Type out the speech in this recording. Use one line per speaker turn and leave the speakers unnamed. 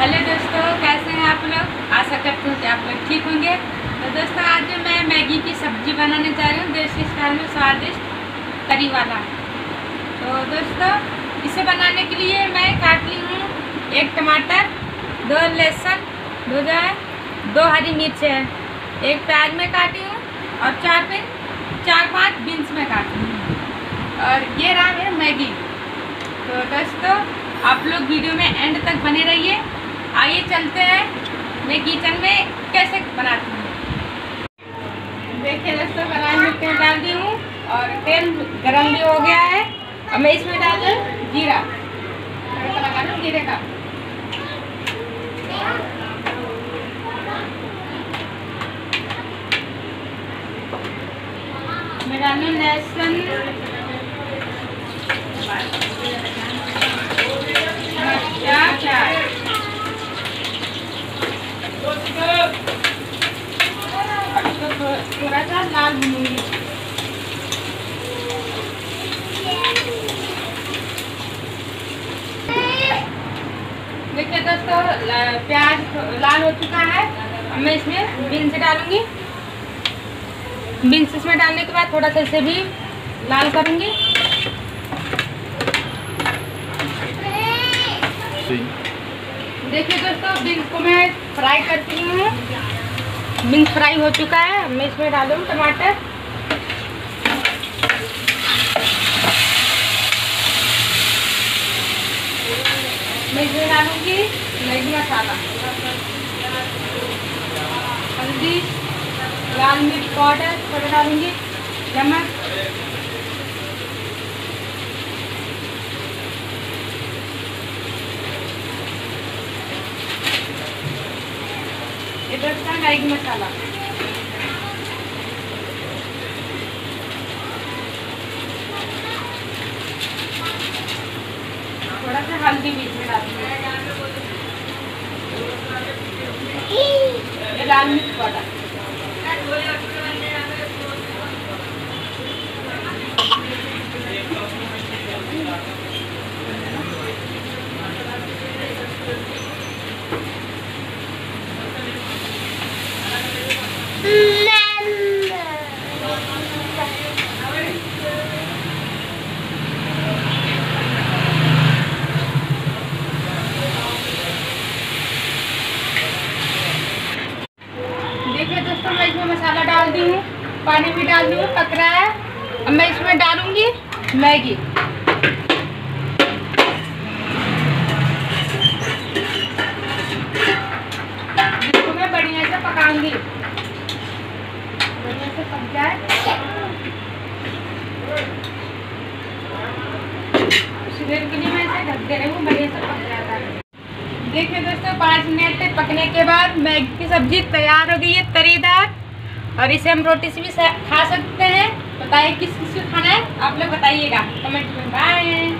Hello दोस्तों, कैसे हैं आप लोग? आशा करते हूँ कि आप लोग ठीक होंगे। तो दोस्तों, आज मैं मैगी की सब्ज़ी बनाने जा रही हूँ, देसी स्टाइल में स्वादिष्ट करी वाला। तो दोस्तों, इसे बनाने के लिए मैं काट ली हूँ एक टमाटर, दो लहसुन, दो जो है, दो हरी मिर्च है। एक प्याज में काटी हूँ और चार पे, चार पाँच बीन्स में काटी हूँ। और ये रहा है मैगी। तो दोस्तों, आप लोग वीडियो में एंड तक बने रहिए। आइए चलते हैं। मैं किचन में कैसे बनाती हूँ? देखिए दोस्तों कढ़ाई में तेल डाल दी हूँ और तेल गरम भी हो गया है। अब मैं इसमें डाल दूँ जीरा। लगा दूँ जीरे का। मैं डाल लहसुन मर्चा प्याज अब इसको थो- थोड़ा लाल भूनूँगी देखिए दोस्तों प्याज लाल हो चुका है। अब मैं इसमें बीन्स डालूँगी। बीन्स इसमें डालने के बाद थोड़ा सा इसे भी लाल करूँगी। देखिए दोस्तों बीन्स को मैं फ्राई करती हूँ। बीन्स फ्राई हो चुका है। मैं इसमें डालूँ टमाटर। मैं इसमें डालूँगी मैगी मसाला। हल्दी, लाल मिर्च पाउडर थोड़ा डालूँगी नमक। ये दोस्तों मैगी मसाला। थोड़ा सा हल्दी बीच में डाल ये लाल मिर्च पाउडर। दोस्तों मैं इसमें मसाला डाल दी हूँ, पानी भी डाल दी हूँ, पक रहा है। अब मैं इसमें डालूँगी मैगी। इसको मैं बढ़िया से पकाऊँगी। बढ़िया से पक जाए। देर के लिए मैं इसे ढक दे रही हूँ बढ़िया से पक जाता है देखिए दोस्तों, पाँच मिनट तक पकने के बाद मैगी की सब्ज़ी तैयार हो गई है, तरीदार। और इसे हम रोटी से भी खा सकते हैं। बताइए किस किस को खाना है? आप लोग बताइएगा। कमेंट में। बाय।